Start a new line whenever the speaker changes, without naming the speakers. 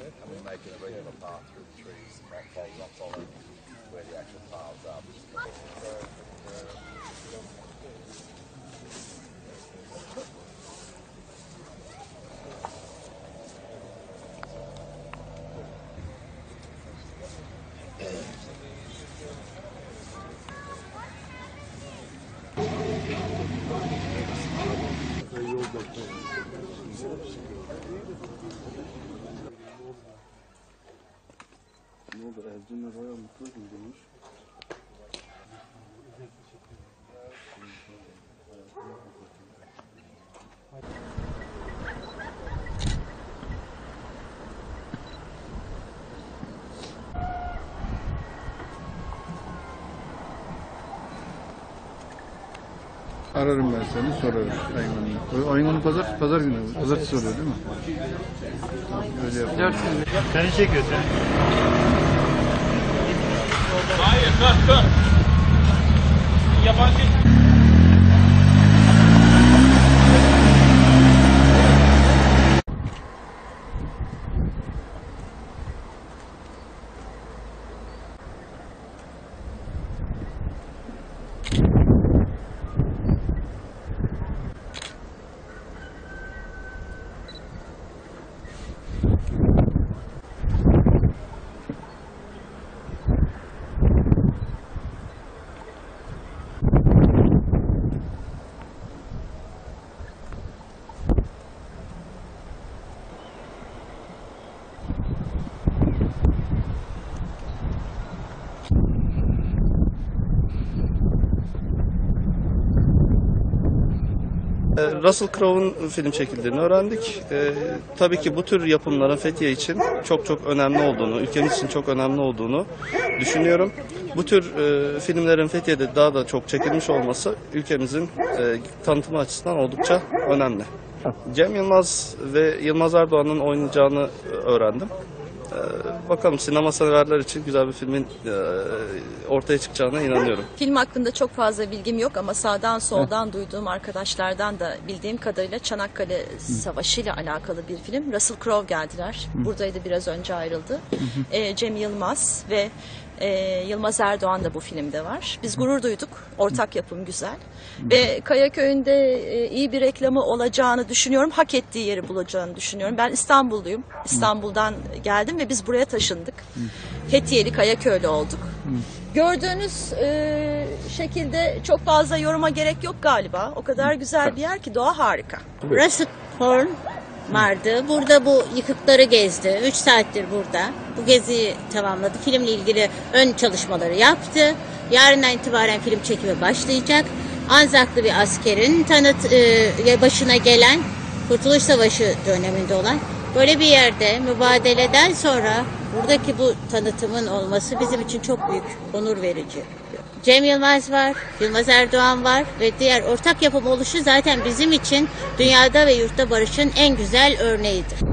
And we make it a regular path through the trees, not follow, not follow where the actual paths are.
Ne oldu? Erzin'le bayağı mutlu demiş. Ararım ben seni sorarım Ayman'ı. Ayman'ı pazar, pazar günü, pazartesi oluyor değil mi? Öyle yapalım.
Seni çekiyor sen.
Hayır, dur, dur. Yabancı
Russell Crowe'un film çekildiğini öğrendik. Ee, tabii ki bu tür yapımların Fethiye için çok çok önemli olduğunu, ülkemiz için çok önemli olduğunu düşünüyorum. Bu tür e, filmlerin Fethiye'de daha da çok çekilmiş olması ülkemizin e, tanıtımı açısından oldukça önemli. Cem Yılmaz ve Yılmaz Erdoğan'ın oynayacağını e, öğrendim. Ee, bakalım sinema severler için güzel bir filmin e, ortaya çıkacağına inanıyorum.
Film hakkında çok fazla bilgim yok ama sağdan soldan duyduğum arkadaşlardan da bildiğim kadarıyla Çanakkale Savaşı ile alakalı bir film. Russell Crowe geldiler. Buradaydı biraz önce ayrıldı. Ee, Cem Yılmaz ve e, Yılmaz Erdoğan da bu filmde var. Biz gurur duyduk. Ortak yapım güzel. Ve Kayaköy'ünde e, iyi bir reklamı olacağını düşünüyorum. Hak ettiği yeri bulacağını düşünüyorum. Ben İstanbulluyum. İstanbul'dan geldim ve biz buraya taşındık. Fethiyeli Kayaköylü olduk. Gördüğünüz e, şekilde çok fazla yoruma gerek yok galiba. O kadar güzel bir yer ki doğa harika.
Russell Horn vardı. Burada bu yıkıkları gezdi. 3 saattir burada. Bu geziyi tamamladı. Filmle ilgili ön çalışmaları yaptı. Yarından itibaren film çekimi başlayacak. Anzaklı bir askerin tanıt e, başına gelen Kurtuluş Savaşı döneminde olan böyle bir yerde mübadeleden sonra buradaki bu tanıtımın olması bizim için çok büyük onur verici. Cem Yılmaz var, Yılmaz Erdoğan var ve diğer ortak yapım oluşu zaten bizim için dünyada ve yurtta barışın en güzel örneğidir.